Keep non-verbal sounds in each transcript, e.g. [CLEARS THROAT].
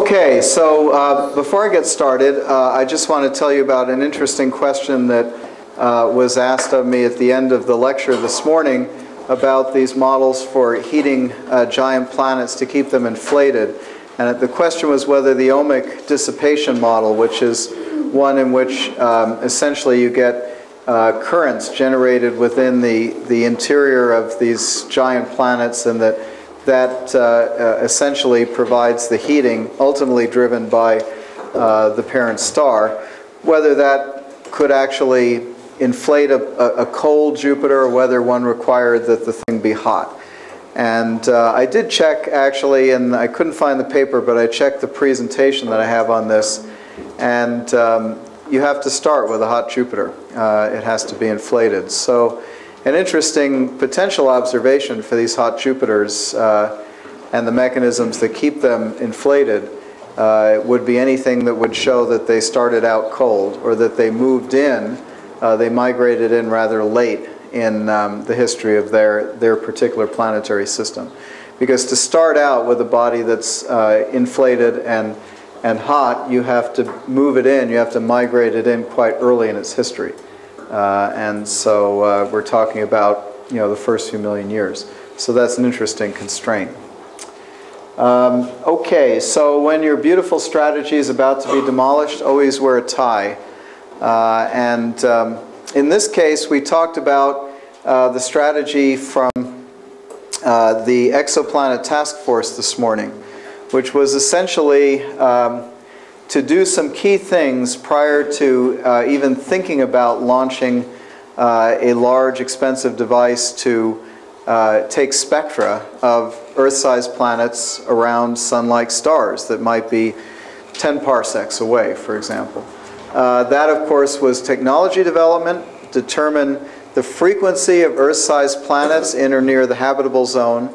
Okay, so uh, before I get started, uh, I just want to tell you about an interesting question that uh, was asked of me at the end of the lecture this morning about these models for heating uh, giant planets to keep them inflated. And the question was whether the ohmic dissipation model, which is one in which um, essentially you get uh, currents generated within the, the interior of these giant planets and that that uh, uh, essentially provides the heating ultimately driven by uh, the parent star, whether that could actually inflate a, a, cold Jupiter or whether one required that the thing be hot. And uh, I did check actually, and I couldn't find the paper, but I checked the presentation that I have on this. And um, you have to start with a hot Jupiter. Uh, it has to be inflated. So an interesting potential observation for these hot Jupiters uh, and the mechanisms that keep them inflated uh, would be anything that would show that they started out cold or that they moved in, uh, they migrated in rather late in um, the history of their, their particular planetary system. Because to start out with a body that's uh, inflated and, and hot, you have to move it in, you have to migrate it in quite early in its history. Uh, and so uh, we're talking about you know the first few million years. So that's an interesting constraint. Um, okay, so when your beautiful strategy is about to be demolished, always wear a tie. Uh, and um, in this case, we talked about uh, the strategy from uh, the Exoplanet Task Force this morning, which was essentially um, to do some key things prior to uh, even thinking about launching uh, a large, expensive device to uh, take spectra of Earth-sized planets around Sun-like stars that might be 10 parsecs away, for example. Uh, that, of course, was technology development, determine the frequency of Earth-sized planets in or near the habitable zone,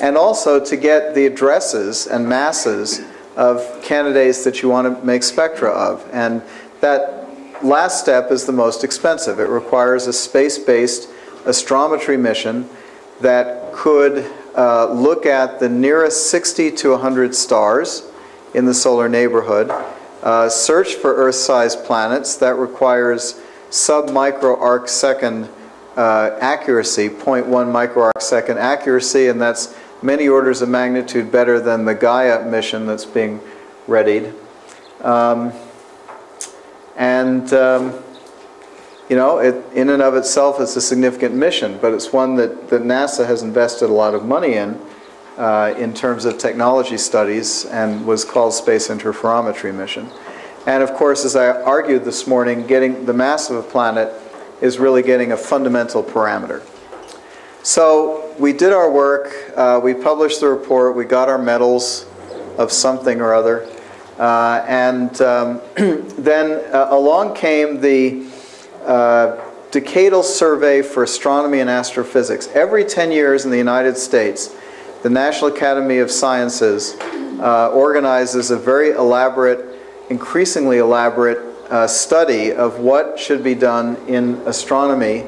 and also to get the addresses and masses of candidates that you want to make spectra of. And that last step is the most expensive. It requires a space-based astrometry mission that could uh, look at the nearest 60 to 100 stars in the solar neighborhood, uh, search for Earth-sized planets. That requires sub-micro arc second uh, accuracy, 0.1 microarc second accuracy, and that's many orders of magnitude better than the Gaia mission that's being readied. Um, and, um, you know, it, in and of itself, it's a significant mission, but it's one that, that NASA has invested a lot of money in, uh, in terms of technology studies, and was called Space Interferometry Mission. And of course, as I argued this morning, getting the mass of a planet is really getting a fundamental parameter. So we did our work, uh, we published the report, we got our medals of something or other, uh, and um, [CLEARS THROAT] then uh, along came the uh, Decadal Survey for Astronomy and Astrophysics. Every 10 years in the United States, the National Academy of Sciences uh, organizes a very elaborate, increasingly elaborate uh, study of what should be done in astronomy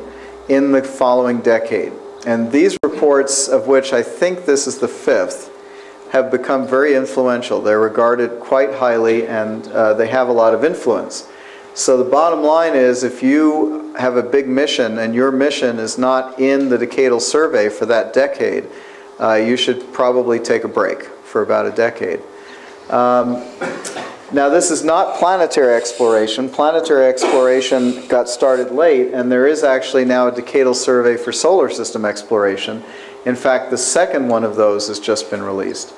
in the following decade. And these reports, of which I think this is the fifth, have become very influential. They're regarded quite highly and uh, they have a lot of influence. So the bottom line is if you have a big mission and your mission is not in the decadal survey for that decade, uh, you should probably take a break for about a decade. Um, now this is not planetary exploration. Planetary exploration got started late and there is actually now a decadal survey for solar system exploration. In fact, the second one of those has just been released.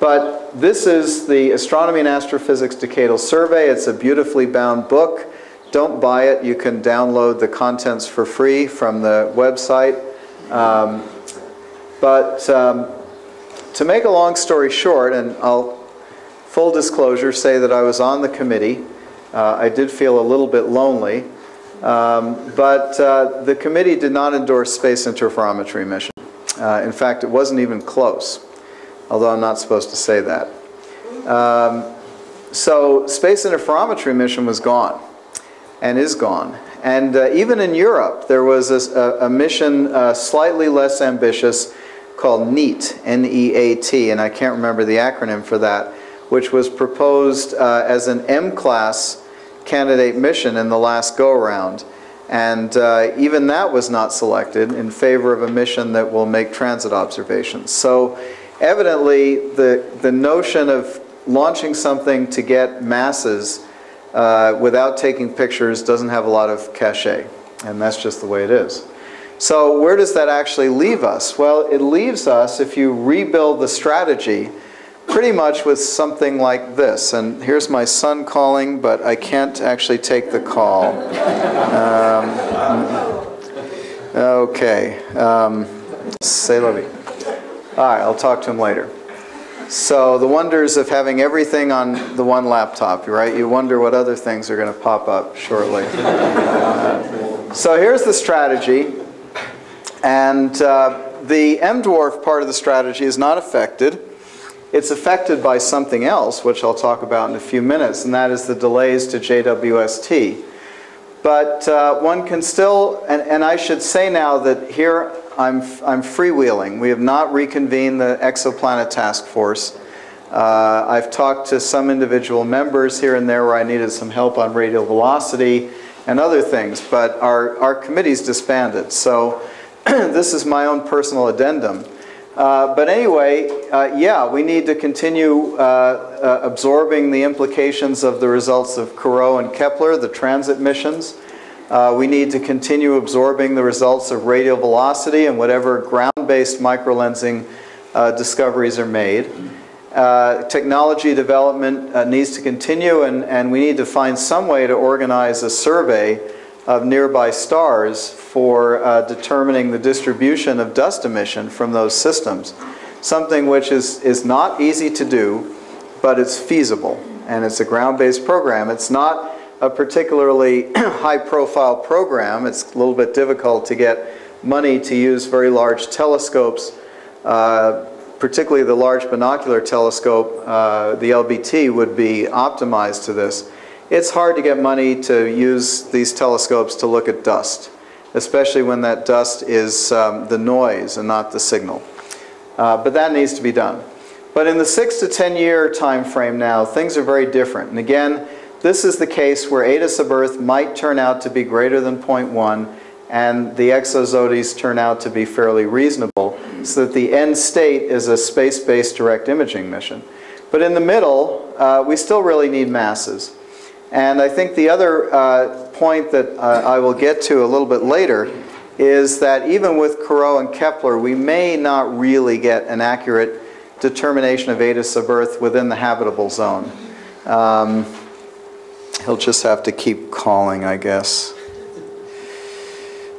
But this is the Astronomy and Astrophysics Decadal Survey. It's a beautifully bound book. Don't buy it. You can download the contents for free from the website. Um, but um, to make a long story short, and I'll full disclosure, say that I was on the committee. Uh, I did feel a little bit lonely. Um, but uh, the committee did not endorse space interferometry mission. Uh, in fact, it wasn't even close, although I'm not supposed to say that. Um, so space interferometry mission was gone and is gone. And uh, even in Europe, there was a, a mission uh, slightly less ambitious called NEAT, N-E-A-T, and I can't remember the acronym for that, which was proposed uh, as an M-class candidate mission in the last go-around. And uh, even that was not selected in favor of a mission that will make transit observations. So evidently, the, the notion of launching something to get masses uh, without taking pictures doesn't have a lot of cachet. And that's just the way it is. So where does that actually leave us? Well, it leaves us, if you rebuild the strategy, pretty much with something like this. And here's my son calling, but I can't actually take the call. Um, okay. Um, say lovey. All right, I'll talk to him later. So the wonders of having everything on the one laptop, right? You wonder what other things are going to pop up shortly. Uh, so here's the strategy. And uh, the M-dwarf part of the strategy is not affected. It's affected by something else, which I'll talk about in a few minutes, and that is the delays to JWST. But uh, one can still, and, and, I should say now that here I'm, I'm freewheeling. We have not reconvened the exoplanet task force. Uh, I've talked to some individual members here and there where I needed some help on radial velocity and other things, but our, our committee's disbanded. So [CLEARS THROAT] this is my own personal addendum. Uh, but anyway, uh, yeah, we need to continue uh, uh, absorbing the implications of the results of Corot and Kepler, the transit missions. Uh, we need to continue absorbing the results of radial velocity and whatever ground-based microlensing discoveries are made. technology development needs to continue, and, and we need to find some way to organize a survey of nearby stars for uh, determining the distribution of dust emission from those systems. Something which is, is not easy to do, but it's feasible. And it's a ground-based program. It's not a particularly [CLEARS THROAT] high-profile program. It's a little bit difficult to get money to use very large telescopes, uh, particularly the Large Binocular Telescope, uh, the LBT, would be optimized to this it's hard to get money to use these telescopes to look at dust, especially when that dust is um, the noise and not the signal. Uh, but that needs to be done. But in the six to 10 year time frame now, things are very different. And again, this is the case where eta sub Earth might turn out to be greater than 0.1 and the exozodis turn out to be fairly reasonable so that the end state is a space-based direct imaging mission. But in the middle, uh, we still really need masses. And I think the other uh, point that uh, I will get to a little bit later is that even with Corot and Kepler, we may not really get an accurate determination of eta sub Earth within the habitable zone. Um, he'll just have to keep calling, I guess.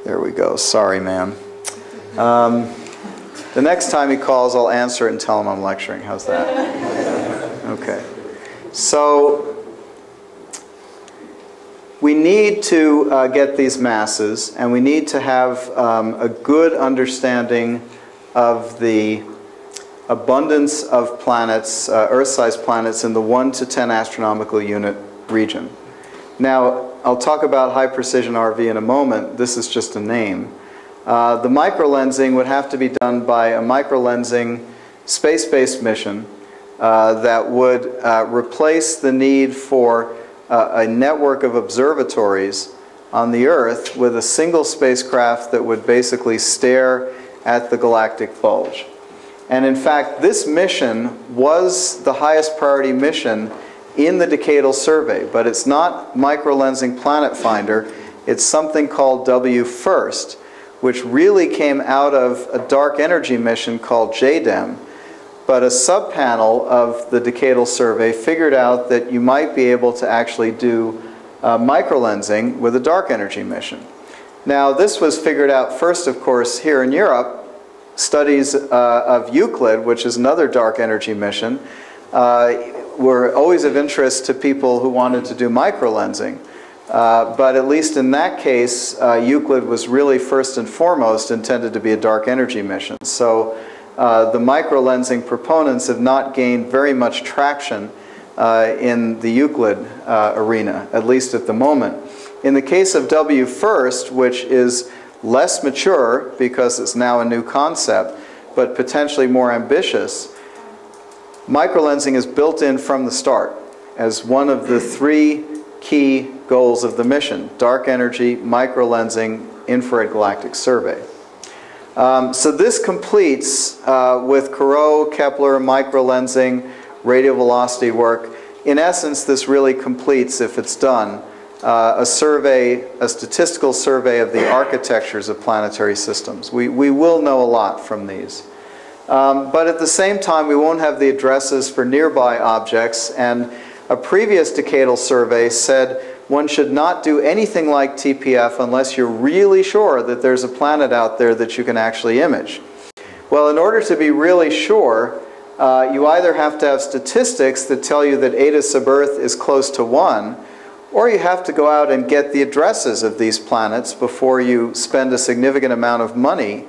There we go. Sorry, ma'am. Um, the next time he calls, I'll answer it and tell him I'm lecturing. How's that? [LAUGHS] Okay. So we need to uh, get these masses, and we need to have um, a good understanding of the abundance of planets, uh, Earth-sized planets, in the 1 to 10 astronomical unit region. Now, I'll talk about high precision RV in a moment. This is just a name. Uh, the microlensing would have to be done by a microlensing space-based mission uh, that would uh, replace the need for a network of observatories on the Earth with a single spacecraft that would basically stare at the galactic bulge. And in fact, this mission was the highest priority mission in the Decadal Survey, but it's not microlensing planet finder, it's something called WFIRST, which really came out of a dark energy mission called JDEM, but a subpanel of the decadal survey figured out that you might be able to actually do uh, microlensing with a dark energy mission. Now, this was figured out first, of course, here in Europe. Studies uh, of Euclid, which is another dark energy mission, uh, were always of interest to people who wanted to do microlensing. Uh, but at least in that case, uh, Euclid was really first and foremost intended to be a dark energy mission. So uh, the microlensing proponents have not gained very much traction uh, in the Euclid uh, arena, at least at the moment. In the case of WFIRST, which is less mature because it's now a new concept, but potentially more ambitious, Microlensing is built in from the start as one of the three key goals of the mission, dark energy, microlensing, infrared galactic survey. Um, so this completes uh, with Corot, Kepler, microlensing, radial velocity work. In essence, this really completes, if it's done, uh, a survey, a statistical survey of the architectures of planetary systems. We, we will know a lot from these. Um, but at the same time, we won't have the addresses for nearby objects, and a previous decadal survey said one should not do anything like TPF unless you're really sure that there's a planet out there that you can actually image. Well, in order to be really sure, uh, you either have to have statistics that tell you that eta sub Earth is close to 1, or you have to go out and get the addresses of these planets before you spend a significant amount of money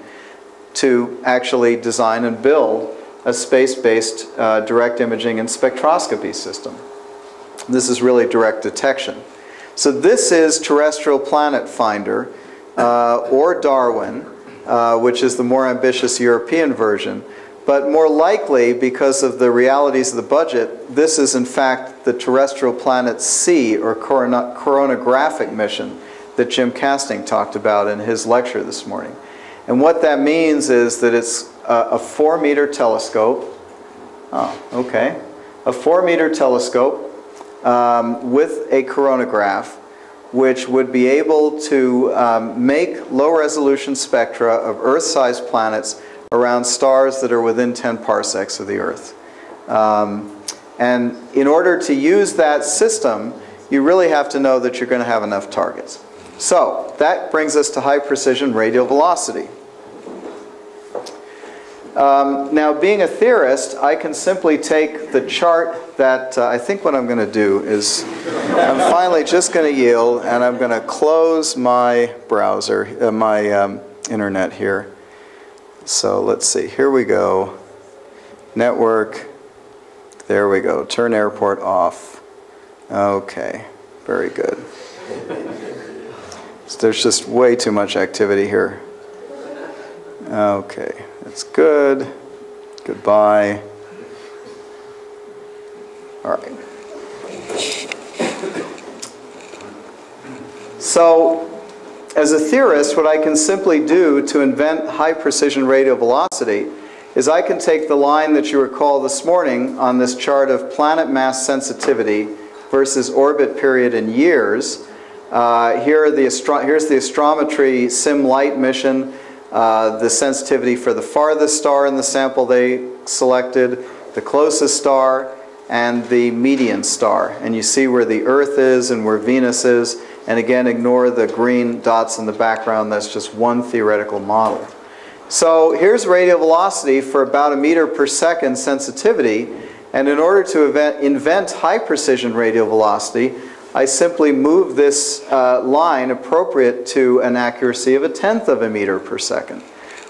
to actually design and build a space-based uh, direct imaging and spectroscopy system. This is really direct detection. So this is Terrestrial Planet Finder, uh, or Darwin, uh, which is the more ambitious European version. But more likely, because of the realities of the budget, this is in fact the Terrestrial Planet C, or coronagraphic mission, that Jim Kasting talked about in his lecture this morning. And what that means is that it's a, a four meter telescope. Oh, okay. A four meter telescope um, with a coronagraph which would be able to um, make low resolution spectra of Earth sized planets around stars that are within 10 parsecs of the Earth. Um, and in order to use that system, you really have to know that you're going to have enough targets. So that brings us to high precision radial velocity. Um, now, being a theorist, I can simply take the chart that uh, I think what I'm going to do is I'm finally just going to yield and I'm going to close my browser, uh, my um, internet here. So let's see, here we go. Network, there we go. Turn airport off. Okay, very good. So there's just way too much activity here. Okay. That's good. Goodbye. All right. So, as a theorist, what I can simply do to invent high precision radial velocity is I can take the line that you recall this morning on this chart of planet mass sensitivity versus orbit period in years. Uh, here the here's the astrometry SIM Lite mission uh, the sensitivity for the farthest star in the sample they selected, the closest star, and the median star. And you see where the Earth is and where Venus is. And again, ignore the green dots in the background. That's just one theoretical model. So here's radial velocity for about a meter per second sensitivity. And in order to invent high precision radial velocity, I simply move this uh, line appropriate to an accuracy of a tenth of a meter per second,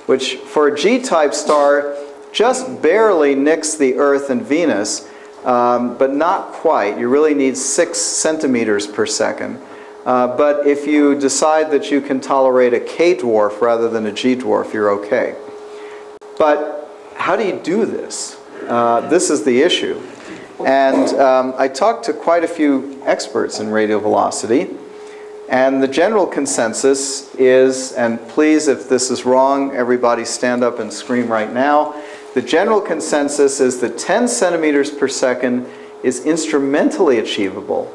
which for a G-type star just barely nicks the Earth and Venus, um, but not quite. You really need six centimeters per second. Uh, but if you decide that you can tolerate a K dwarf rather than a G dwarf, you're okay. But how do you do this? Uh, this is the issue. And um, I talked to quite a few experts in radial velocity, and the general consensus is, and please, if this is wrong, everybody stand up and scream right now. The general consensus is that 10 centimeters per second is instrumentally achievable,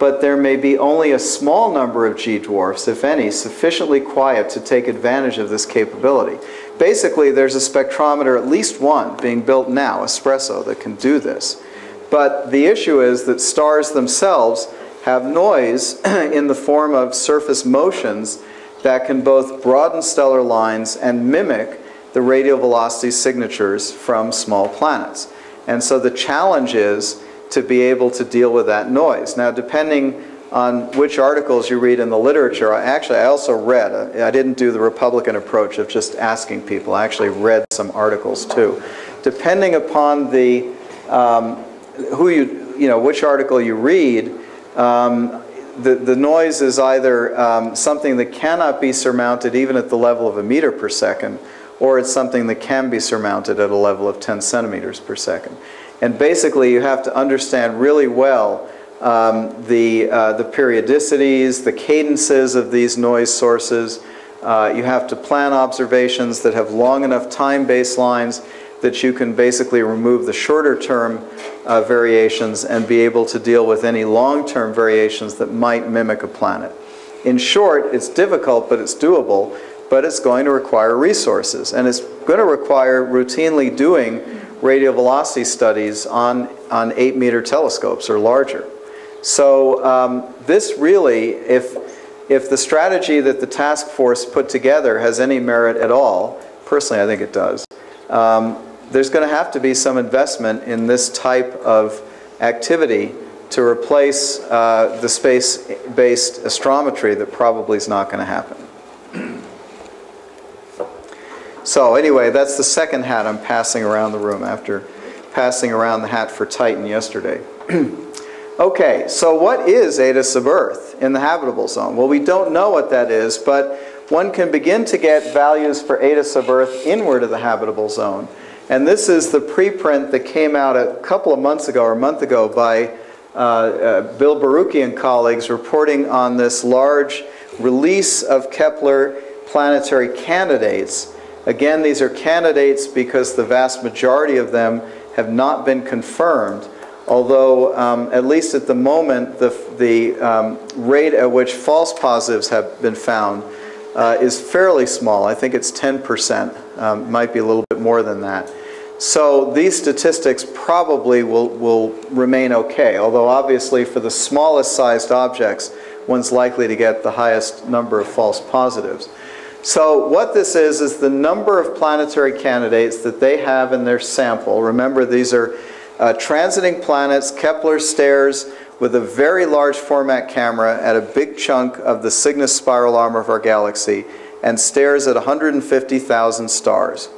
but there may be only a small number of G dwarfs, if any, sufficiently quiet to take advantage of this capability. Basically, there's a spectrometer, at least one, being built now, Espresso, that can do this. But the issue is that stars themselves have noise [CLEARS THROAT] in the form of surface motions that can both broaden stellar lines and mimic the radial velocity signatures from small planets. And so the challenge is to be able to deal with that noise. Now, depending on which articles you read in the literature, I actually I also read, uh, I didn't do the Republican approach of just asking people, I actually read some articles too. Depending upon the um, who you, you know, which article you read, um, the, the noise is either um, something that cannot be surmounted even at the level of a meter per second, or it's something that can be surmounted at a level of 10 centimeters per second. And basically, you have to understand really well um, the, uh, the periodicities, the cadences of these noise sources. Uh, you have to plan observations that have long enough time baselines that you can basically remove the shorter term uh, variations and be able to deal with any long-term variations that might mimic a planet. In short, it's difficult, but it's doable, but it's going to require resources. And it's going to require routinely doing radial velocity studies on, on 8 meter telescopes or larger. So um, this really, if, if the strategy that the task force put together has any merit at all, personally I think it does, um, there's going to have to be some investment in this type of activity to replace uh, the space-based astrometry that probably is not going to happen. So anyway, that's the second hat I'm passing around the room after passing around the hat for Titan yesterday. [CLEARS THROAT] okay, so what is eta sub Earth in the habitable zone? Well, we don't know what that is, but one can begin to get values for eta sub Earth inward of the habitable zone. And this is the preprint that came out a couple of months ago or a month ago by uh, uh, Bill Borucki and colleagues reporting on this large release of Kepler planetary candidates. Again, these are candidates because the vast majority of them have not been confirmed, although um, at least at the moment the, the um, rate at which false positives have been found uh, is fairly small. I think it's 10%, um, might be a little bit more than that. So these statistics probably will, will remain okay, although obviously for the smallest sized objects, one's likely to get the highest number of false positives. So what this is, is the number of planetary candidates that they have in their sample. Remember, these are uh, transiting planets, Kepler stares with a very large format camera at a big chunk of the Cygnus spiral arm of our galaxy and stares at 150,000 stars.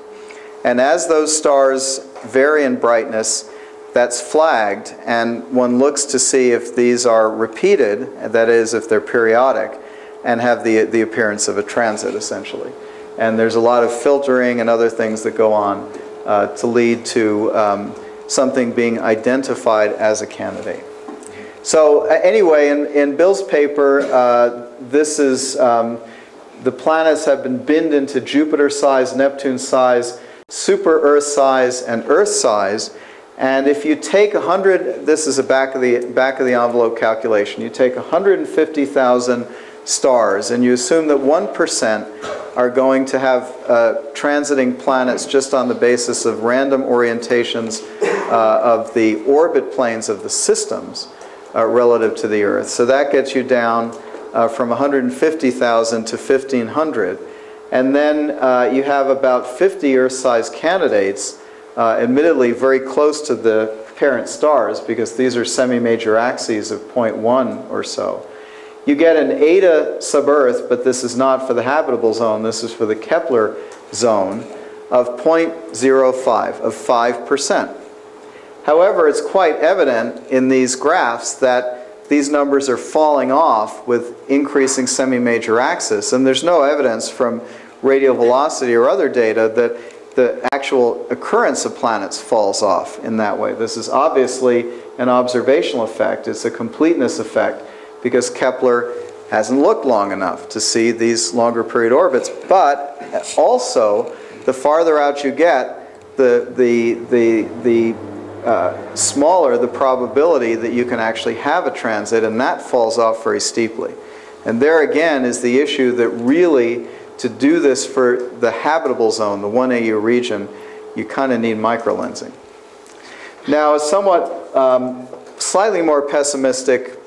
And as those stars vary in brightness, that's flagged, and one looks to see if these are repeated, that is, if they're periodic, and have the, the appearance of a transit, essentially. And there's a lot of filtering and other things that go on uh, to lead to um, something being identified as a candidate. So uh, anyway, in, in Bill's paper, uh, this is, um, the planets have been binned into Jupiter size, Neptune size, super Earth size and Earth size. And if you take 100, this is a back of the, back of the envelope calculation, you take 150,000 stars and you assume that 1% are going to have uh, transiting planets just on the basis of random orientations uh, of the orbit planes of the systems uh, relative to the Earth. So that gets you down uh, from 150,000 to 1,500. And then uh, you have about 50 Earth-sized candidates, uh, admittedly very close to the parent stars because these are semi-major axes of 0.1 or so. You get an eta sub-Earth, but this is not for the habitable zone, this is for the Kepler zone, of 0.05, of 5%. However, it's quite evident in these graphs that these numbers are falling off with increasing semi-major axis, and there's no evidence from radial velocity or other data that the actual occurrence of planets falls off in that way. This is obviously an observational effect. It's a completeness effect because Kepler hasn't looked long enough to see these longer period orbits. But also, the farther out you get, the, the, the, the uh, smaller the probability that you can actually have a transit, and that falls off very steeply. And there again is the issue that really to do this for the habitable zone, the 1AU region, you kind of need microlensing. Now, a somewhat um, slightly more pessimistic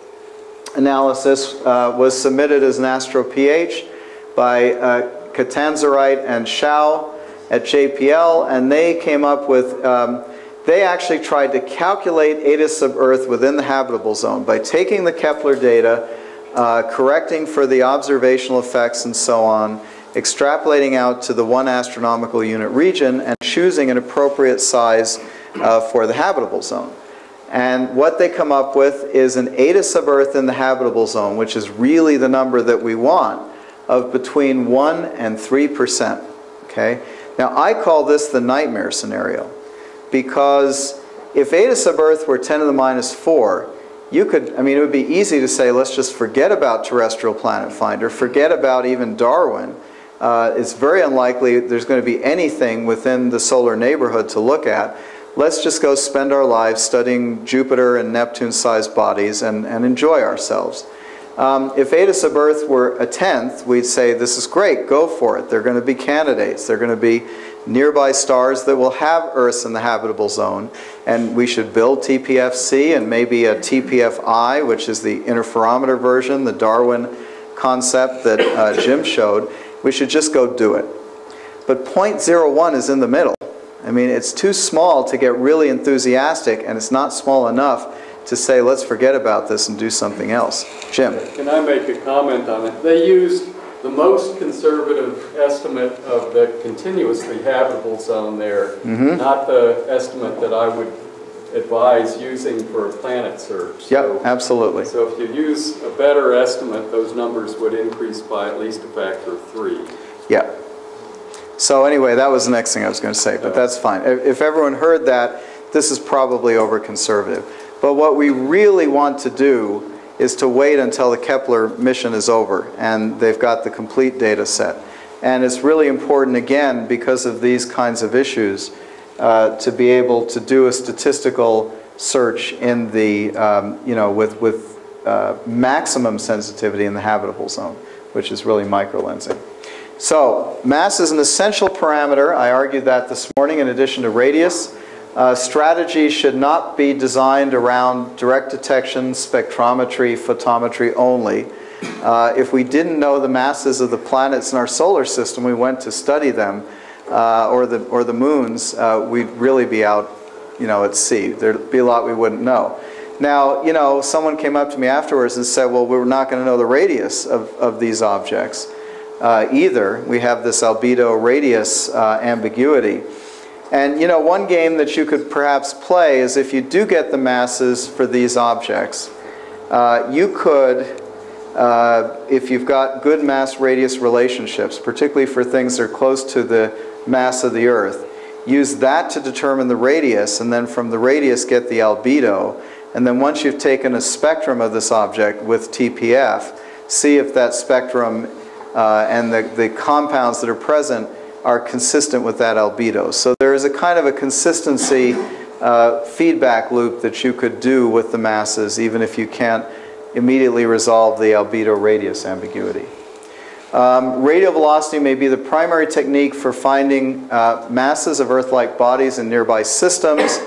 analysis uh, was submitted as an AstroPH by uh, Catanzarite and Shao at JPL, and they came up with, um, they actually tried to calculate eta sub Earth within the habitable zone by taking the Kepler data, uh, correcting for the observational effects and so on, extrapolating out to the one astronomical unit region and choosing an appropriate size uh, for the habitable zone. And what they come up with is an eta sub Earth in the habitable zone, which is really the number that we want, of between 1 and 3%. Okay? Now, I call this the nightmare scenario because if eta sub Earth were 10 to the minus 4, you could, I mean, it would be easy to say, let's just forget about terrestrial planet finder, forget about even Darwin. Uh, it's very unlikely there's going to be anything within the solar neighborhood to look at. Let's just go spend our lives studying Jupiter and Neptune-sized bodies and, and enjoy ourselves. Um, if Eta sub Earth were a tenth, we'd say this is great, go for it. They're going to be candidates. They're going to be nearby stars that will have Earths in the habitable zone. And we should build TPFC and maybe a TPFI, which is the interferometer version, the Darwin concept that uh, Jim showed. We should just go do it. But 0.01 is in the middle. I mean, it's too small to get really enthusiastic, and it's not small enough to say, let's forget about this and do something else. Jim. Can I make a comment on it? They used the most conservative estimate of the continuously habitable zone there, mm -hmm. not the estimate that I would advise using for a planet search. So, yep, absolutely. So if you use a better estimate, those numbers would increase by at least a factor of three. Yeah. So anyway, that was the next thing I was going to say, but that's fine. If everyone heard that, this is probably over conservative. But what we really want to do is to wait until the Kepler mission is over and they've got the complete data set. And it's really important, again, because of these kinds of issues, uh, to be able to do a statistical search in the, um, you know, with, with uh, maximum sensitivity in the habitable zone, which is really microlensing. So, mass is an essential parameter. I argued that this morning in addition to radius. Uh, strategy should not be designed around direct detection, spectrometry, photometry only. Uh, if we didn't know the masses of the planets in our solar system, we went to study them, uh, or, the, or the moons, uh, we'd really be out you know, at sea. There'd be a lot we wouldn't know. Now, you know, someone came up to me afterwards and said, well, we're not going to know the radius of, of these objects uh, either. We have this albedo radius uh, ambiguity. And you know, one game that you could perhaps play is if you do get the masses for these objects, uh, you could, uh, if you've got good mass radius relationships, particularly for things that are close to the mass of the Earth, use that to determine the radius, and then from the radius get the albedo. And then once you've taken a spectrum of this object with TPF, see if that spectrum uh, and the, the compounds that are present are consistent with that albedo. So there is a kind of a consistency uh, feedback loop that you could do with the masses even if you can't immediately resolve the albedo radius ambiguity. Um, radial velocity may be the primary technique for finding uh, masses of Earth-like bodies in nearby systems.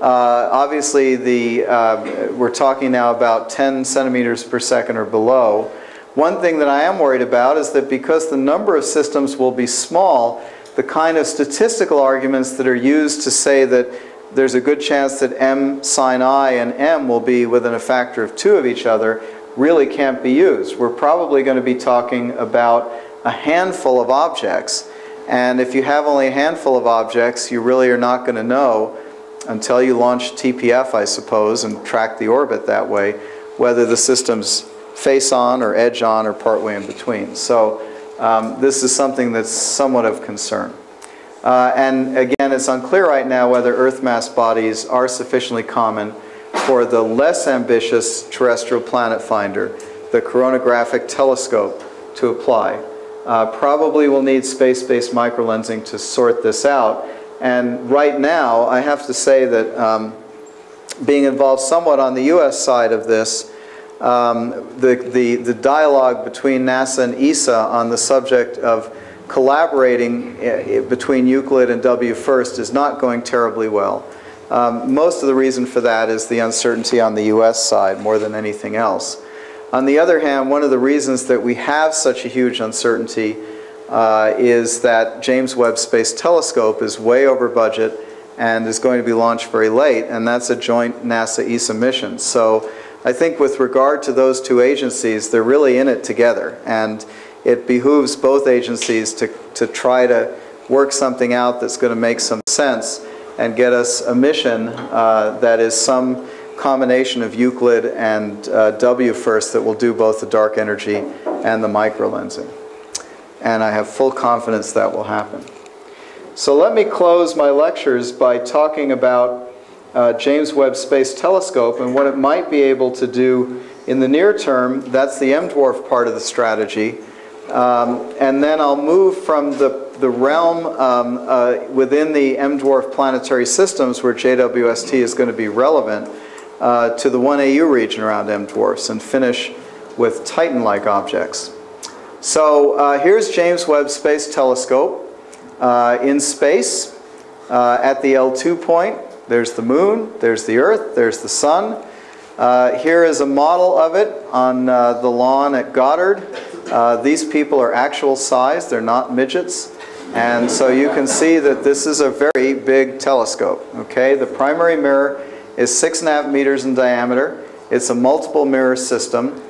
Uh, obviously, the, uh, we're talking now about 10 centimeters per second or below. One thing that I am worried about is that because the number of systems will be small, the kind of statistical arguments that are used to say that there's a good chance that m sine i and m will be within a factor of two of each other really can't be used. We're probably going to be talking about a handful of objects. And if you have only a handful of objects, you really are not going to know until you launch TPF, I suppose, and track the orbit that way, whether the system's face on or edge on or partway in between. So um, this is something that's somewhat of concern. Uh, and again, it's unclear right now whether Earth mass bodies are sufficiently common for the less ambitious terrestrial planet finder, the coronagraphic telescope, to apply. Uh, probably will need space-based microlensing to sort this out. And right now, I have to say that um, being involved somewhat on the US side of this, um, the, the, the dialogue between NASA and ESA on the subject of collaborating eh, between Euclid and WFIRST is not going terribly well. Um, most of the reason for that is the uncertainty on the US side more than anything else. On the other hand, one of the reasons that we have such a huge uncertainty uh, is that James Webb Space Telescope is way over budget and is going to be launched very late, and that's a joint NASA-ESA mission. So I think with regard to those two agencies, they're really in it together. And it behooves both agencies to, to try to work something out that's going to make some sense and get us a mission uh, that is some combination of Euclid and uh, WFIRST that will do both the dark energy and the microlensing. And I have full confidence that will happen. So let me close my lectures by talking about uh, James Webb Space Telescope and what it might be able to do in the near term. That's the M-dwarf part of the strategy. Um, and then I'll move from the, the realm um, uh, within the M-dwarf planetary systems where JWST is going to be relevant uh, to the 1AU region around M-dwarfs and finish with Titan-like objects. So uh, here's James Webb Space Telescope uh, in space uh, at the L2 point. There's the moon, there's the Earth, there's the sun. Uh, here is a model of it on uh, the lawn at Goddard. Uh, these people are actual size, they're not midgets. And so you can see that this is a very big telescope. Okay, the primary mirror is six and a half meters in diameter. It's a multiple mirror system.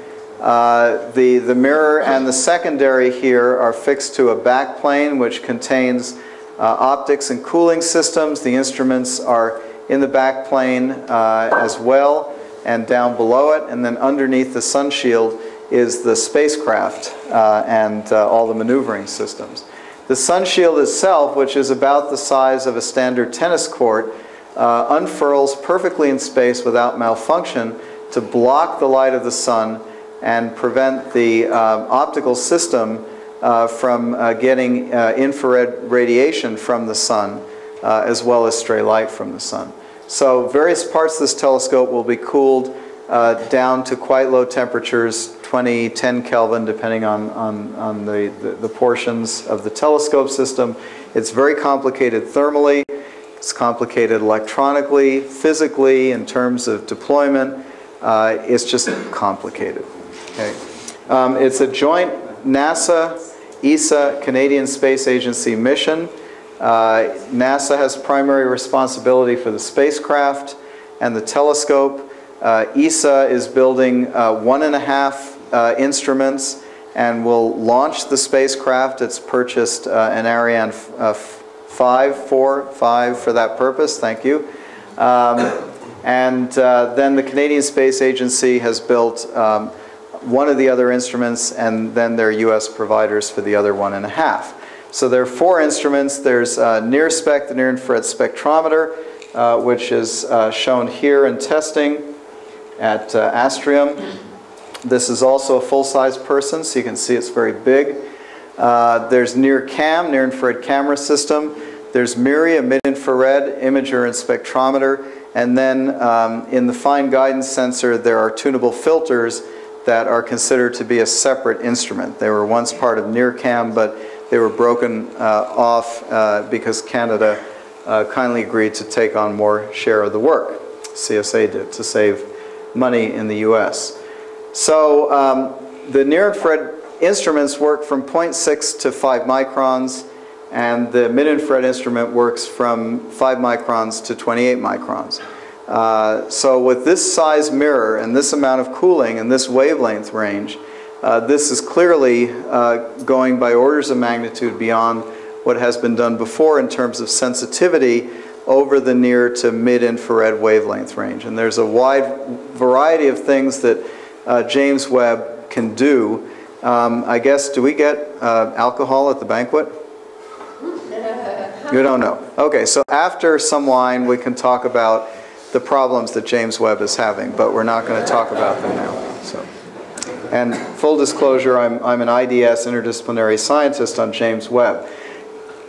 Uh, the, the mirror and the secondary here are fixed to a backplane which contains uh, optics and cooling systems. The instruments are in the backplane uh, as well and down below it. And then underneath the sun shield is the spacecraft uh, and uh, all the maneuvering systems. The sun shield itself, which is about the size of a standard tennis court, uh, unfurls perfectly in space without malfunction to block the light of the sun and prevent the um, optical system uh, from uh, getting uh, infrared radiation from the sun uh, as well as stray light from the sun. So various parts of this telescope will be cooled uh, down to quite low temperatures, 20, 10 Kelvin, depending on, on, on the, the, the portions of the telescope system. It's very complicated thermally. It's complicated electronically, physically, in terms of deployment. Uh, it's just complicated. Okay. Um, it's a joint NASA, ESA, Canadian Space Agency mission. Uh, NASA has primary responsibility for the spacecraft and the telescope. Uh, ESA is building uh, one and a half uh, instruments and will launch the spacecraft. It's purchased uh, an Ariane uh, 5, 4, 5 for that purpose. Thank you. Um, and then the Canadian Space Agency has built um, one of the other instruments and then their US providers for the other one and a half. So there are four instruments. There's uh, NIRSPEC, the near infrared spectrometer, uh, which is uh, shown here in testing at uh, Astrium. This is also a full-size person, so you can see it's very big. Uh, there's NIRCam, near infrared camera system. There's MIRI, a mid-infrared imager and spectrometer. And then um, in the fine guidance sensor, there are tunable filters that are considered to be a separate instrument. They were once part of NIRCam, but they were broken uh, off uh, because Canada uh, kindly agreed to take on more share of the work. CSA did to save money in the US. So um, the near-infrared instruments work from 0.6 to 5 microns, and the mid-infrared instrument works from 5 microns to 28 microns. Uh, so with this size mirror and this amount of cooling and this wavelength range, uh, this is clearly uh, going by orders of magnitude beyond what has been done before in terms of sensitivity over the near to mid-infrared wavelength range. And there's a wide variety of things that uh, James Webb can do. Um, I guess, do we get uh, alcohol at the banquet? You don't know. Okay, so after some wine, we can talk about the problems that James Webb is having, but we're not going to talk about them now. So. And full disclosure, I'm, I'm an IDS interdisciplinary scientist on James Webb.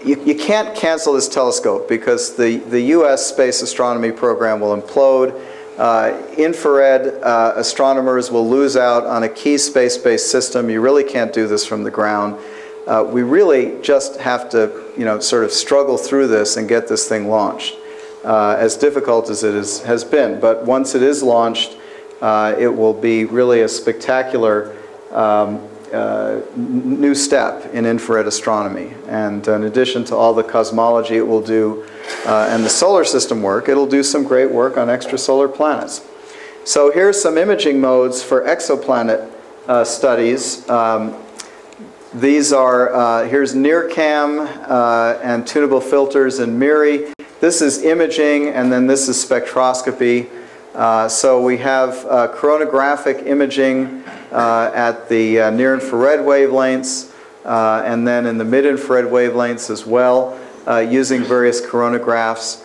You, you can't cancel this telescope because the, the US space astronomy program will implode. Uh, infrared uh, astronomers will lose out on a key space-based system. You really can't do this from the ground. Uh, we really just have to, you know, sort of struggle through this and get this thing launched, uh, as difficult as it is, has been. But once it is launched, uh, it will be really a spectacular um, uh, new step in infrared astronomy. And in addition to all the cosmology it will do uh, and the solar system work, it'll do some great work on extrasolar planets. So here's some imaging modes for exoplanet uh, studies. Um, these are, uh, here's NIRCam uh, and tunable filters and MIRI. This is imaging and then this is spectroscopy. Uh, so we have uh, coronagraphic imaging uh, at the uh, near infrared wavelengths uh, and then in the mid infrared wavelengths as well. using various coronagraphs.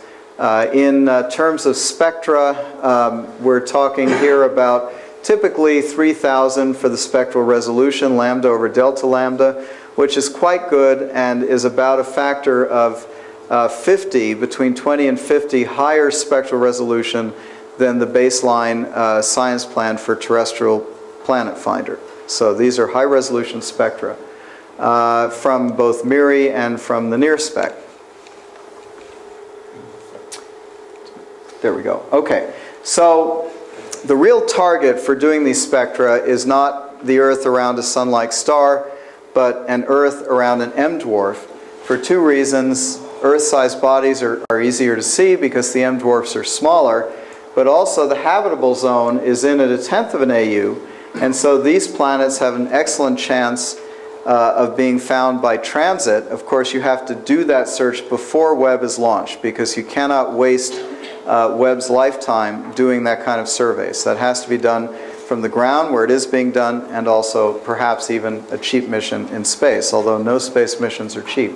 In terms of spectra, um, we're talking here about typically 3,000 for the spectral resolution, lambda over delta lambda, which is quite good and is about a factor of uh, 50, between 20 and 50 higher spectral resolution than the baseline uh, science plan for terrestrial planet finder. So these are high resolution spectra uh, from both MIRI and from the Near NIRSpec. There we go. Okay, so the real target for doing these spectra is not the Earth around a sun-like star, but an Earth around an M dwarf for two reasons. Earth-sized bodies are, are easier to see because the M dwarfs are smaller, but also the habitable zone is in at a tenth of an AU, and so these planets have an excellent chance uh, of being found by transit. Of course, you have to do that search before Webb is launched because you cannot waste uh, Webb's lifetime doing that kind of survey. So that has to be done from the ground where it is being done and also perhaps even a cheap mission in space, although no space missions are cheap.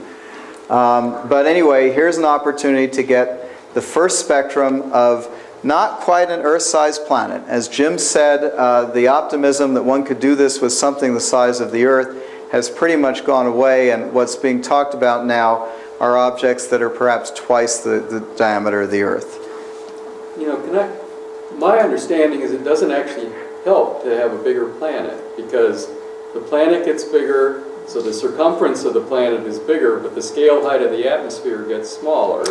Um, but anyway, here's an opportunity to get the first spectrum of not quite an Earth-sized planet. As Jim said, uh, the optimism that one could do this with something the size of the Earth has pretty much gone away, and what's being talked about now are objects that are perhaps twice the, the diameter of the Earth. You know, I, my understanding is it doesn't actually help to have a bigger planet because the planet gets bigger, so the circumference of the planet is bigger, but the scale height of the atmosphere gets smaller.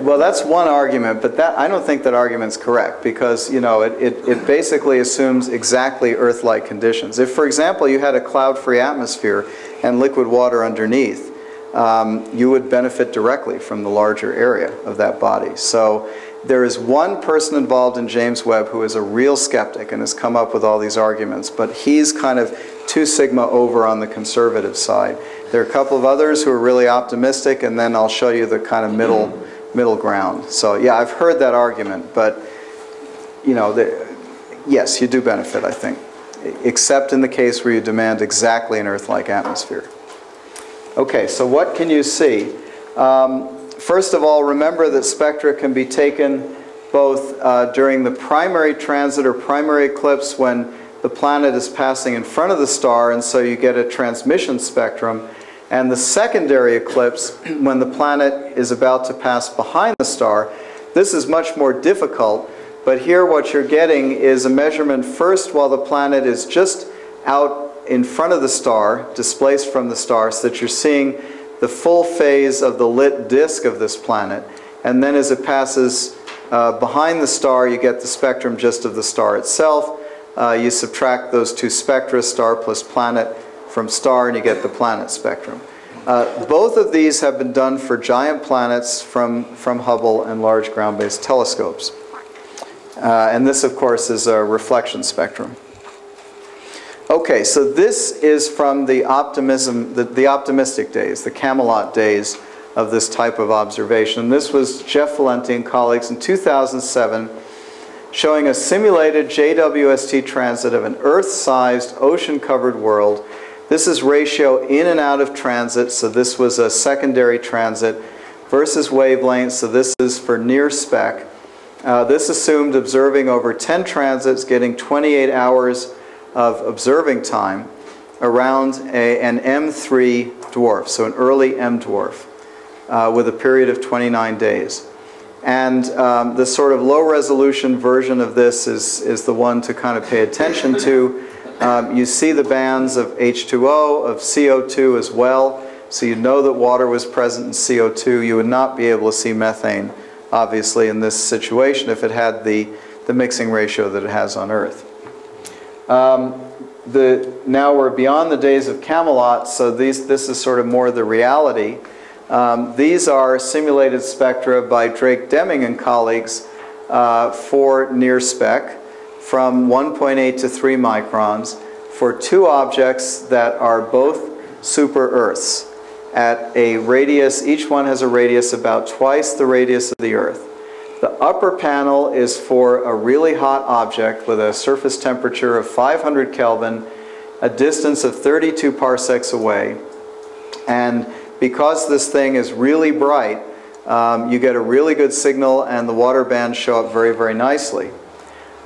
Well, that's one argument, but that I don't think that argument's correct because you know it, it, it basically assumes exactly Earth-like conditions. If, for example, you had a cloud-free atmosphere and liquid water underneath, um, you would benefit directly from the larger area of that body. So there is one person involved in James Webb who is a real skeptic and has come up with all these arguments, but he's kind of two sigma over on the conservative side. There are a couple of others who are really optimistic, and then I'll show you the kind of middle middle ground. So yeah, I've heard that argument, but you know, the, yes, you do benefit, I think, except in the case where you demand exactly an Earth-like atmosphere. Okay, so what can you see? Um, First of all, remember that spectra can be taken both uh, during the primary transit or primary eclipse when the planet is passing in front of the star, and so you get a transmission spectrum, and the secondary eclipse [CLEARS THROAT] when the planet is about to pass behind the star. This is much more difficult, but here what you're getting is a measurement first while the planet is just out in front of the star, displaced from the star, so that you're seeing the full phase of the lit disk of this planet. And then as it passes uh, behind the star, you get the spectrum just of the star itself. Uh, you subtract those two spectra, star plus planet, from star, and you get the planet spectrum. Uh, both of these have been done for giant planets from, from Hubble and large ground-based telescopes. Uh, and this, of course, is a reflection spectrum. Okay, so this is from the optimism, the, the, optimistic days, the Camelot days of this type of observation. This was Jeff Valenti and colleagues in 2007 showing a simulated JWST transit of an Earth-sized, ocean-covered world. This is ratio in and out of transit, so this was a secondary transit, versus wavelength, so this is for NIRSpec. Uh, this assumed observing over 10 transits, getting 28 hours of observing time around a, an M3 dwarf, so an early M dwarf, uh, with a period of 29 days. And um, the sort of low resolution version of this is, is the one to kind of pay attention to. Um, you see the bands of H2O, of CO2 as well, so you know that water was present in CO2. You would not be able to see methane, obviously, in this situation if it had the, the mixing ratio that it has on Earth. Um, the, now we're beyond the days of Camelot, so these, this is sort of more the reality. Um, these are simulated spectra by Drake Deming and colleagues uh, for spec, from 1.8 to 3 microns for two objects that are both super Earths at a radius, each one has a radius about twice the radius of the Earth. The upper panel is for a really hot object with a surface temperature of 500 Kelvin, a distance of 32 parsecs away. And because this thing is really bright, um, you get a really good signal and the water bands show up very, very nicely.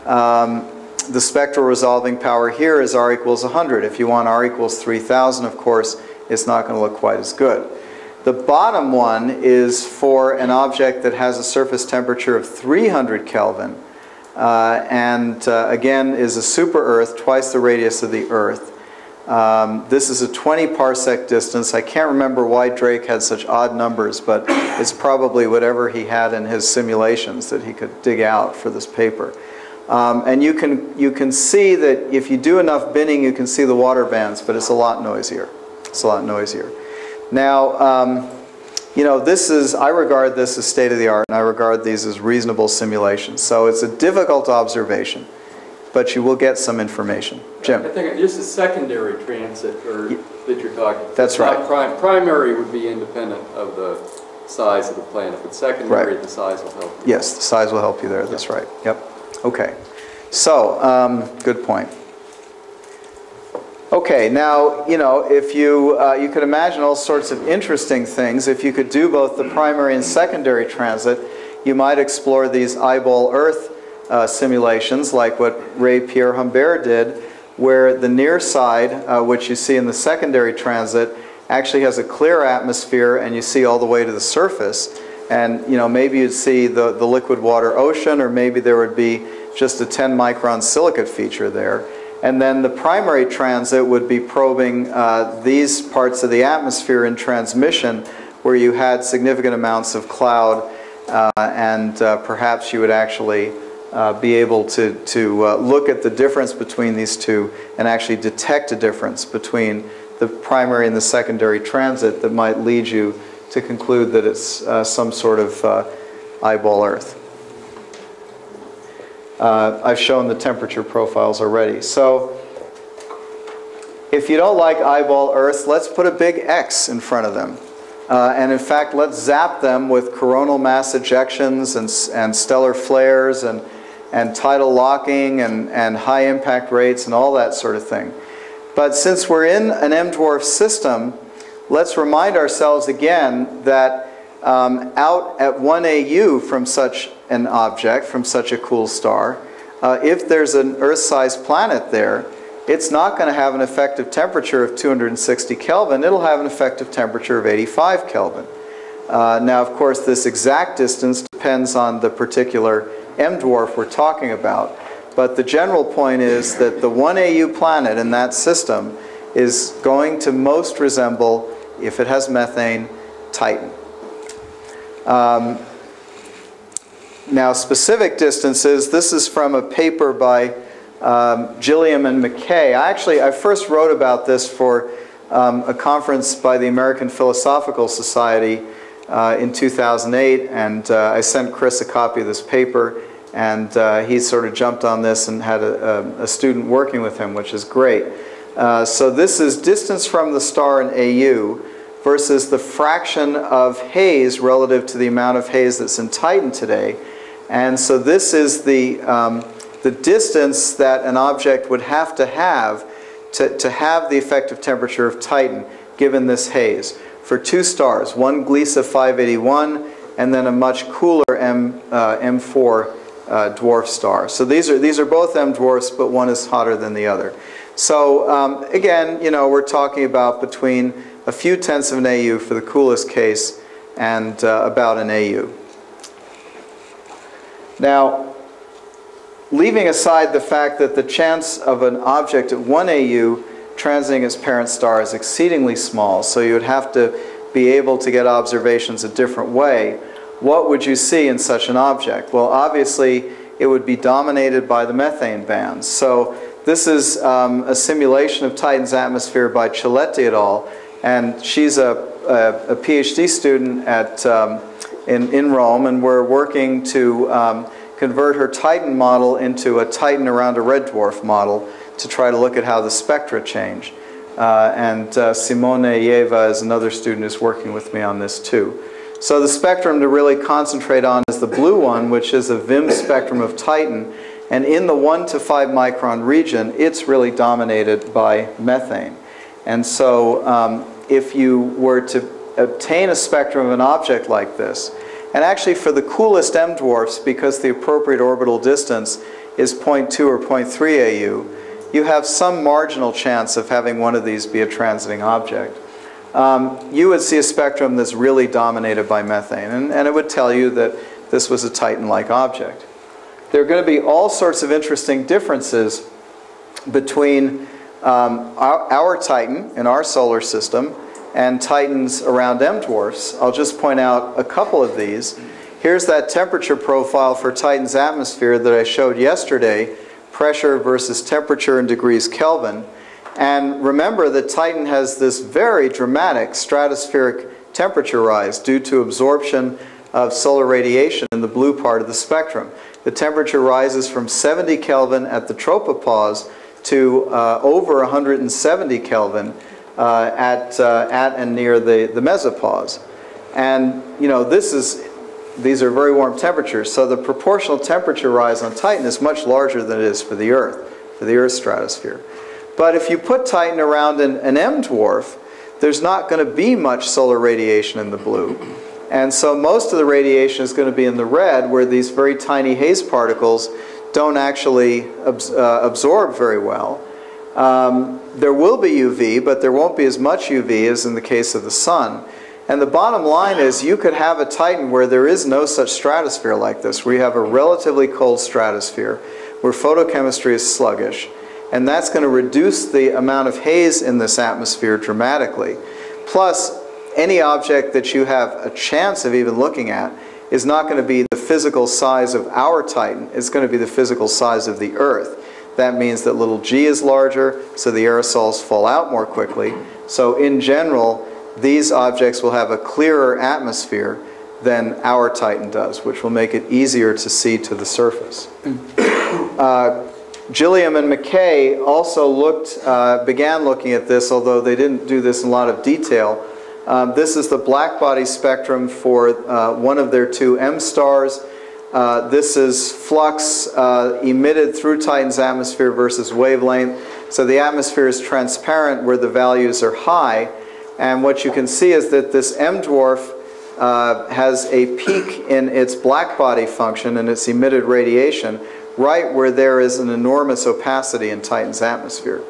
Um, the spectral resolving power here is R equals 100. If you want R equals 3000, of course, it's not going to look quite as good. The bottom one is for an object that has a surface temperature of 300 Kelvin, uh, and uh, again is a super Earth, twice the radius of the Earth. Um, this is a 20 parsec distance. I can't remember why Drake had such odd numbers, but it's probably whatever he had in his simulations that he could dig out for this paper. Um, and you can, you can see that if you do enough binning, you can see the water bands, but it's a lot noisier. It's a lot noisier. Now, um, you know, this is, I regard this as state of the art, and I regard these as reasonable simulations. So it's a difficult observation, but you will get some information. Jim? I think just a secondary transit or, that you're talking. about. That's right. prim- Primary would be independent of the size of the planet, but secondary, Right. the size will help. you. Yes, the size will help you there, that's right. Yep. Okay. So, um, good point. Okay, now, you know, if you, uh, you could imagine all sorts of interesting things. If you could do both the primary and secondary transit, you might explore these eyeball Earth uh, simulations like what Ray Pierrehumbert did, where the near side, uh, which you see in the secondary transit, actually has a clear atmosphere and you see all the way to the surface. And, you know, maybe you'd see the, the liquid water ocean or maybe there would be just a 10 micron silicate feature there. And then the primary transit would be probing uh, these parts of the atmosphere in transmission where you had significant amounts of cloud uh, and uh, perhaps you would actually uh, be able to, to uh, look at the difference between these two and actually detect a difference between the primary and the secondary transit that might lead you to conclude that it's uh, some sort of eyeball Earth. Uh, I've shown the temperature profiles already. So if you don't like eyeball Earth, let's put a big X in front of them. Uh, and in fact, let's zap them with coronal mass ejections and, and stellar flares and, and tidal locking and, and high impact rates and all that sort of thing. But since we're in an M dwarf system, let's remind ourselves again that um, out at 1 AU from such an object, from such a cool star, uh, if there's an Earth-sized planet there, it's not going to have an effective temperature of 260 Kelvin. It'll have an effective temperature of 85 Kelvin. Uh, now, of course, this exact distance depends on the particular M dwarf we're talking about. But the general point is that the 1 AU planet in that system is going to most resemble, if it has methane, Titan. Um, now, specific distances, this is from a paper by um, Gilliam and McKay. I actually, I first wrote about this for um, a conference by the American Philosophical Society uh, in 2008, and uh, I sent Chris a copy of this paper, and uh, he sort of jumped on this and had a, a, student working with him, which is great. Uh, so this is distance from the star in AU versus the fraction of haze relative to the amount of haze that's in Titan today. And so this is the, um, the distance that an object would have to have to, to have the effective temperature of Titan given this haze. For two stars, one Gliese 581 and then a much cooler M, uh, M4 uh, dwarf star. So these are, these are both M dwarfs, but one is hotter than the other. So um, again, you know, we're talking about between a few tenths of an AU for the coolest case and uh, about an AU. Now, leaving aside the fact that the chance of an object at 1 AU transiting its parent star is exceedingly small, so you would have to be able to get observations a different way, what would you see in such an object? Well, obviously, it would be dominated by the methane bands. So this is um, a simulation of Titan's atmosphere by Ciletti et al. And she's a, a, a PhD student at, um, in, in Rome, and we're working to um, convert her Titan model into a Titan around a red dwarf model to try to look at how the spectra change. Uh, and uh, Simone Yeva is another student who's working with me on this too. So the spectrum to really concentrate on is the blue one, which is a VIMS spectrum of Titan. And in the 1 to 5 micron region, it's really dominated by methane. And so um, if you were to obtain a spectrum of an object like this, and actually for the coolest M dwarfs, because the appropriate orbital distance is 0.2 or 0.3 AU, you have some marginal chance of having one of these be a transiting object. Um, you would see a spectrum that's really dominated by methane, and, and it would tell you that this was a Titan-like object. There are going to be all sorts of interesting differences between um, our, our, Titan in our solar system and Titans around M dwarfs. I'll just point out a couple of these. Here's that temperature profile for Titan's atmosphere that I showed yesterday, pressure versus temperature in degrees Kelvin. And remember that Titan has this very dramatic stratospheric temperature rise due to absorption of solar radiation in the blue part of the spectrum. The temperature rises from 70 Kelvin at the tropopause to uh, over 170 Kelvin uh, at, uh, at and near the, the mesopause. And, you know, this is, these are very warm temperatures, so the proportional temperature rise on Titan is much larger than it is for the Earth, for the Earth's stratosphere. But if you put Titan around an, an M dwarf, there's not going to be much solar radiation in the blue. And so most of the radiation is going to be in the red, where these very tiny haze particles don't actually uh, absorb very well. Um, there will be UV, but there won't be as much UV as in the case of the sun. And the bottom line is you could have a Titan where there is no such stratosphere like this, where you have a relatively cold stratosphere, where photochemistry is sluggish, and that's going to reduce the amount of haze in this atmosphere dramatically. Plus, any object that you have a chance of even looking at is not going to be the physical size of our Titan, it's going to be the physical size of the Earth. That means that little g is larger, so the aerosols fall out more quickly. So in general, these objects will have a clearer atmosphere than our Titan does, which will make it easier to see to the surface. Uh, Gilliam and McKay also looked, uh, began looking at this, although they didn't do this in a lot of detail, um, this is the black body spectrum for uh, one of their two M stars. Uh, this is flux uh, emitted through Titan's atmosphere versus wavelength. So the atmosphere is transparent where the values are high. And what you can see is that this M dwarf uh, has a peak in its black body function and its emitted radiation right where there is an enormous opacity in Titan's atmosphere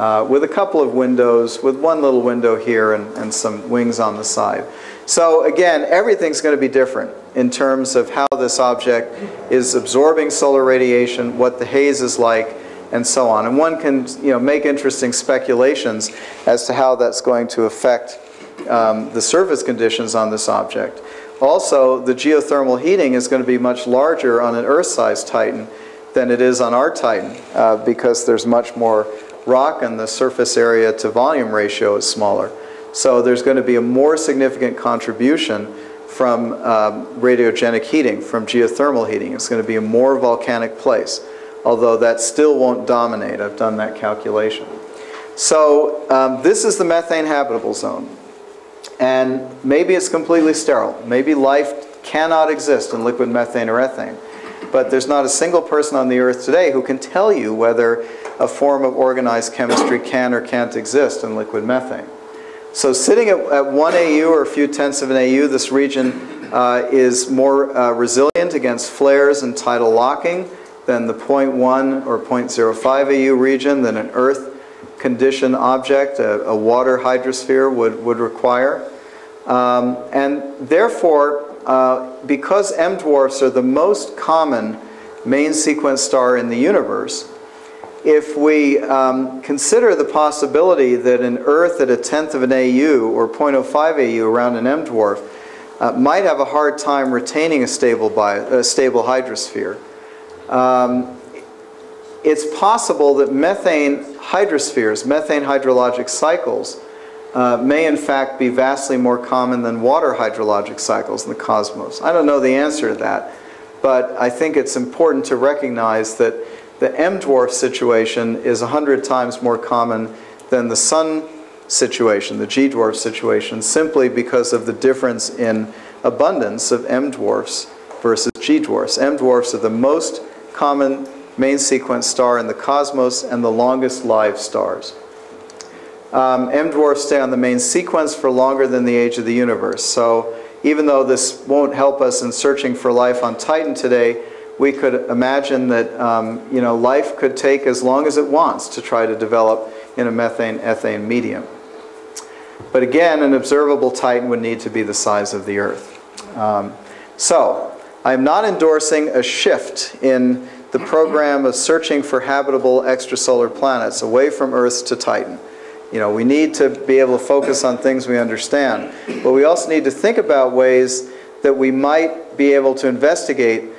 uh, with a couple of windows, with one little window here and, and some wings on the side. So again, everything's going to be different in terms of how this object is absorbing solar radiation, what the haze is like, and so on. And one can you know, make interesting speculations as to how that's going to affect um, the surface conditions on this object. Also, the geothermal heating is going to be much larger on an Earth-sized Titan than it is on our Titan uh, because there's much more rock and the surface area to volume ratio is smaller. So there's going to be a more significant contribution from um, radiogenic heating, from geothermal heating. It's going to be a more volcanic place, although that still won't dominate. I've done that calculation. So um, this is the methane habitable zone. And maybe it's completely sterile. Maybe life cannot exist in liquid methane or ethane. But there's not a single person on the earth today who can tell you whether a form of organized chemistry can or can't exist in liquid methane. So sitting at, at 1 AU or a few tenths of an AU, this region uh, is more uh, resilient against flares and tidal locking than the 0.1 or 0.05 AU region than an Earth condition object, a, a water hydrosphere would, would require. Um, and therefore, uh, because M dwarfs are the most common main sequence star in the universe, if we um, consider the possibility that an Earth at a tenth of an AU or 0.05 AU around an M dwarf uh, might have a hard time retaining a stable, a stable hydrosphere, um, it's possible that methane hydrospheres, methane hydrologic cycles, uh, may in fact be vastly more common than water hydrologic cycles in the cosmos. I don't know the answer to that, but I think it's important to recognize that the M dwarf situation is 100 times more common than the Sun situation, the G dwarf situation, simply because of the difference in abundance of M dwarfs versus G dwarfs. M dwarfs are the most common main sequence star in the cosmos and the longest lived stars. um, M dwarfs stay on the main sequence for longer than the age of the universe. So even though this won't help us in searching for life on Titan today, we could imagine that um, you know, life could take as long as it wants to try to develop in a methane-ethane medium. But again, an observable Titan would need to be the size of the Earth. Um, so, I'm not endorsing a shift in the program of searching for habitable extrasolar planets away from Earth to Titan. You know, we need to be able to focus on things we understand, but we also need to think about ways that we might be able to investigate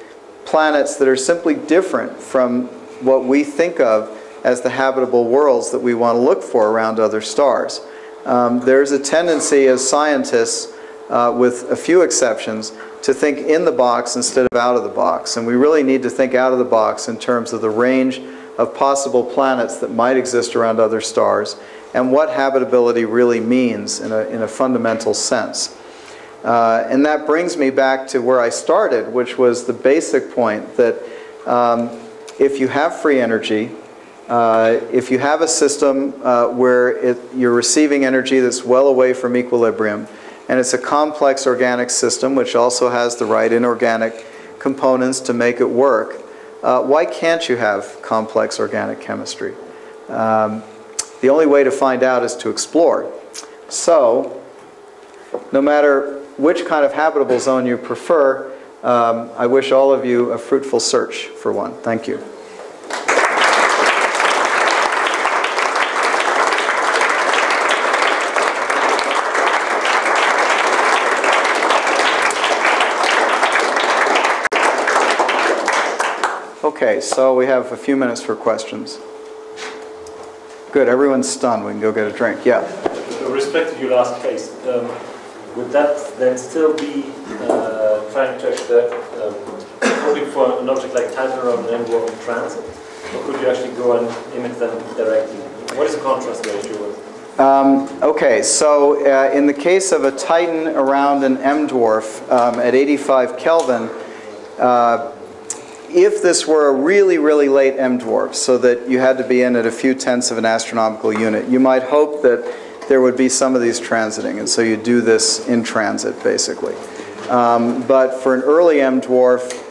planets that are simply different from what we think of as the habitable worlds that we want to look for around other stars. Um, there's a tendency as scientists, uh, with a few exceptions, to think in the box instead of out of the box. And we really need to think out of the box in terms of the range of possible planets that might exist around other stars and what habitability really means in a, in a fundamental sense. Uh, and that brings me back to where I started, which was the basic point that um, if you have free energy, uh, if you have a system uh, where it, you're receiving energy that's well away from equilibrium, and it's a complex organic system which also has the right inorganic components to make it work, uh, why can't you have complex organic chemistry? Um, the only way to find out is to explore. So, no matter which kind of habitable zone you prefer, um, I wish all of you a fruitful search for one. Thank you. Okay, so we have a few minutes for questions. Good, everyone's stunned. We can go get a drink. Yeah. With respect to your last case, um, would that then still be uh, trying to actually um, looking for an object like Titan around an M in transit? Or could you actually go and image them directly? What is the contrast ratio? Um, okay, so uh, in the case of a Titan around an M dwarf um, at 85 Kelvin, uh, if this were a really, really late M dwarf, so that you had to be in at a few tenths of an astronomical unit, you might hope that there would be some of these transiting, and so you do this in transit, basically. Um, but for an early M dwarf,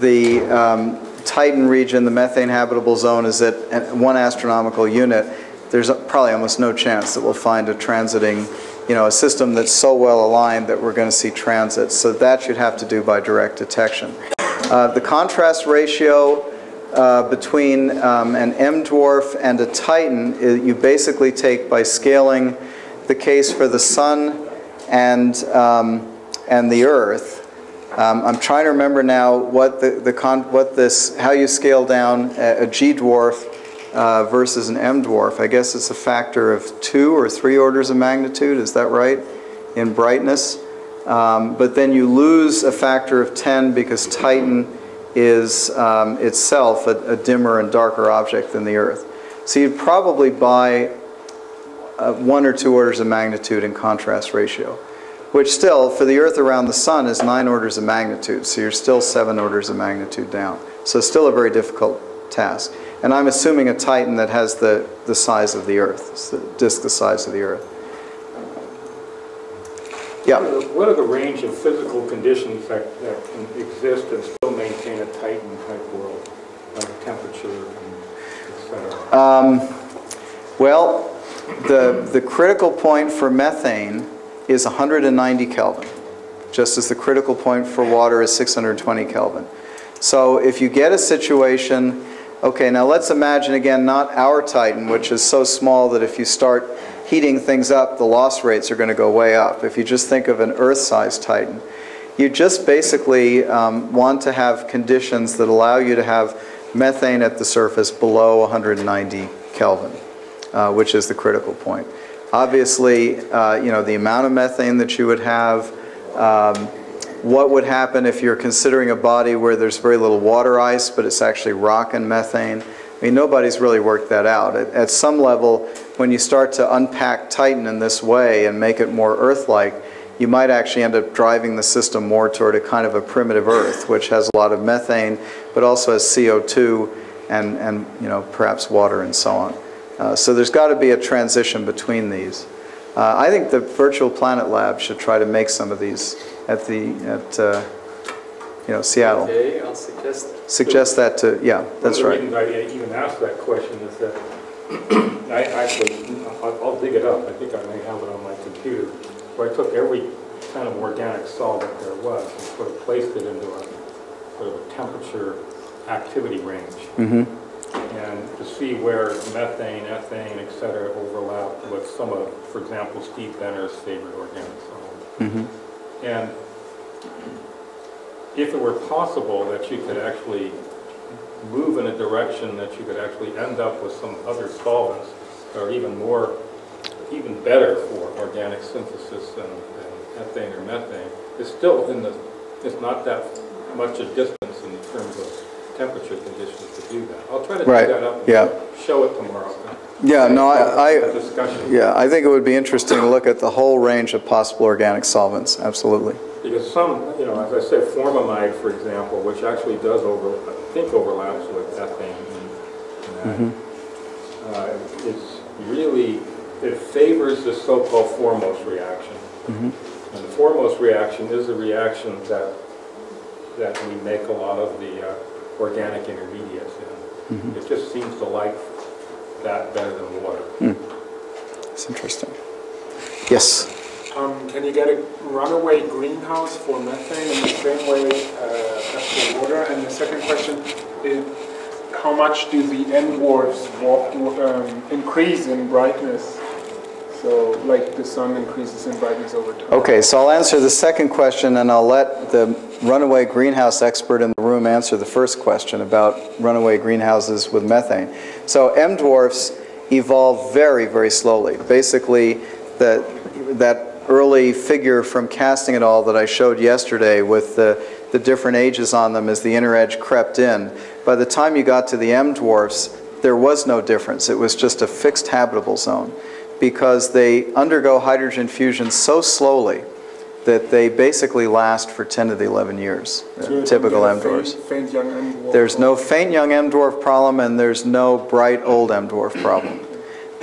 the um, Titan region, the methane habitable zone, is at one astronomical unit. There's probably almost no chance that we'll find a transiting, you know, a system that's so well aligned that we're going to see transits. So that you'd have to do by direct detection. Uh, the contrast ratio uh, between um, an M dwarf and a Titan, is, you basically take by scaling the case for the Sun and, um, and the Earth. Um, I'm trying to remember now what the, the con what this how you scale down a, a G dwarf uh, versus an M dwarf. I guess it's a factor of two or three orders of magnitude. Is that right? In brightness. Um, but then you lose a factor of 10 because Titan is um, itself a, a, dimmer and darker object than the Earth. So you'd probably buy uh, one or two orders of magnitude in contrast ratio, which still, for the Earth around the Sun, is nine orders of magnitude. So you're still seven orders of magnitude down. So still a very difficult task. And I'm assuming a Titan that has the, the size of the Earth, the disk the size of the Earth. Yeah. What are the range of physical conditions that, that can exist and still maintain a Titan type world, like temperature and et cetera? Um, well, the, the critical point for methane is 190 Kelvin, just as the critical point for water is 620 Kelvin. So if you get a situation, okay, now let's imagine again not our Titan, which is so small that if you start heating things up, the loss rates are going to go way up. If you just think of an Earth-sized Titan, you just basically um, want to have conditions that allow you to have methane at the surface below 190 Kelvin, uh, which is the critical point. Obviously, uh, you know, the amount of methane that you would have, um, what would happen if you're considering a body where there's very little water ice, but it's actually rock and methane. I mean, nobody's really worked that out. At, at some level, when you start to unpack Titan in this way and make it more Earth-like, you might actually end up driving the system more toward a kind of a primitive Earth, which has a lot of methane, but also has CO2 and, and you know, perhaps water and so on. Uh, So there's got to be a transition between these. Uh, I think the Virtual Planet Lab should try to make some of these at the, at, uh, you know, Seattle. Okay, I'll suggest that. Suggest that to, yeah, that's right. One of the reasons I even asked that question is that [CLEARS THROAT] I actually, I'll I'll dig it up, I think I may have it on my computer, where I took every kind of organic solvent there was and sort of placed it into a sort of a temperature activity range. Mhm. And to see where methane, ethane, et cetera, overlap with some of, for example, Steve Benner's favorite organic solvent. Mhm. And if it were possible that you could actually move in a direction that you could actually end up with some other solvents that are even more, even better for organic synthesis than than ethane or methane, it's still in the, it's not that much a distance in terms of temperature conditions to do that. I'll try to Right, that up yeah. show it tomorrow. Yeah, no, I, I, yeah, I think it would be interesting to look at the whole range of possible organic solvents, absolutely. Because some, you know, as I say, formamide, for example, which actually does over, think overlaps with ethane and- and that, uh, it's really, it favors the so-called formose reaction. And the formose reaction is the reaction that, that we make a lot of the uh, organic intermediates in. It just seems to like that better than water. It's interesting. Yes, Um, can you get a runaway greenhouse for methane in the same way uh, as for water? And the second question is, how much do the M dwarfs um, increase in brightness? So, like the sun increases in brightness over time. okay, so I'll answer the second question, and I'll let the runaway greenhouse expert in the room answer the first question about runaway greenhouses with methane. So M dwarfs evolve very, very slowly. Basically, that, that early figure from Kasting et al. that I showed yesterday with the, the different ages on them as the inner edge crept in, by the time you got to the M dwarfs, there was no difference. It was just a fixed habitable zone because they undergo hydrogen fusion so slowly that they basically last for 10 to the 11 years, uh, So typical M dwarfs. Faint, faint young dwarf. There's no faint young M dwarf problem and there's no bright old M dwarf problem.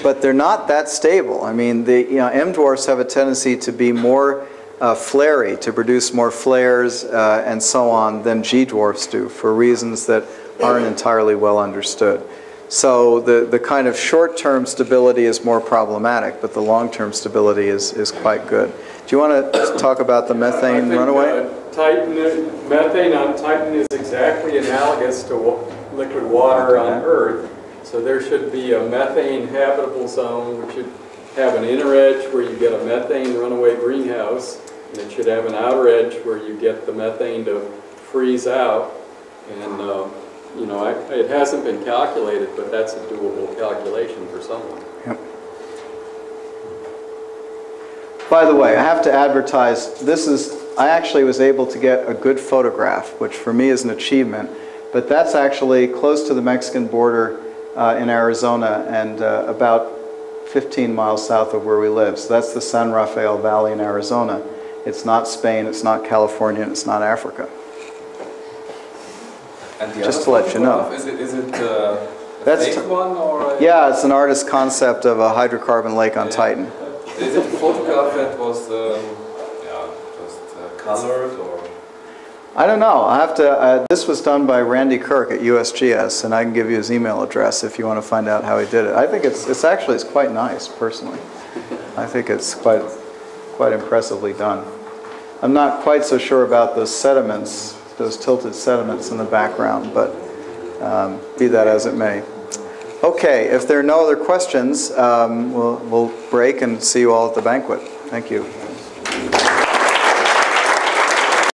But they're not that stable. I mean, the you know, M dwarfs have a tendency to be more uh, flary, to produce more flares uh, and so on than G dwarfs do for reasons that aren't entirely well understood. So the, the kind of short-term stability is more problematic, but the long-term stability is, is quite good. Do you want to talk about the methane think, runaway? uh, Titan, methane on Titan is exactly analogous to liquid water on Earth. So there should be a methane habitable zone, which should have an inner edge where you get a methane runaway greenhouse, and it should have an outer edge where you get the methane to freeze out. And, uh, you know, I- it hasn't been calculated, but that's a doable calculation for someone. By the way, I have to advertise, this is, I actually was able to get a good photograph, which for me is an achievement, but that's actually close to the Mexican border uh, in Arizona and uh, about 15 miles south of where we live. So that's the San Rafael Valley in Arizona. It's not Spain, it's not California, and it's not Africa. Just to let you know. Is it, is it uh, a That's one or? Yeah, it's an artist's concept of a hydrocarbon lake on Yeah. Titan. Is it a photograph that was, um, yeah, just uh, colored or? I don't know. I have to. Uh, this was done by Randy Kirk at USGS, and I can give you his email address if you want to find out how he did it. I think it's it's actually it's quite nice, personally. I think it's quite quite impressively done. I'm not quite so sure about those sediments, those tilted sediments in the background, but um, be that as it may. Okay, if there are no other questions, um, we'll, we'll break and see you all at the banquet. Thank you.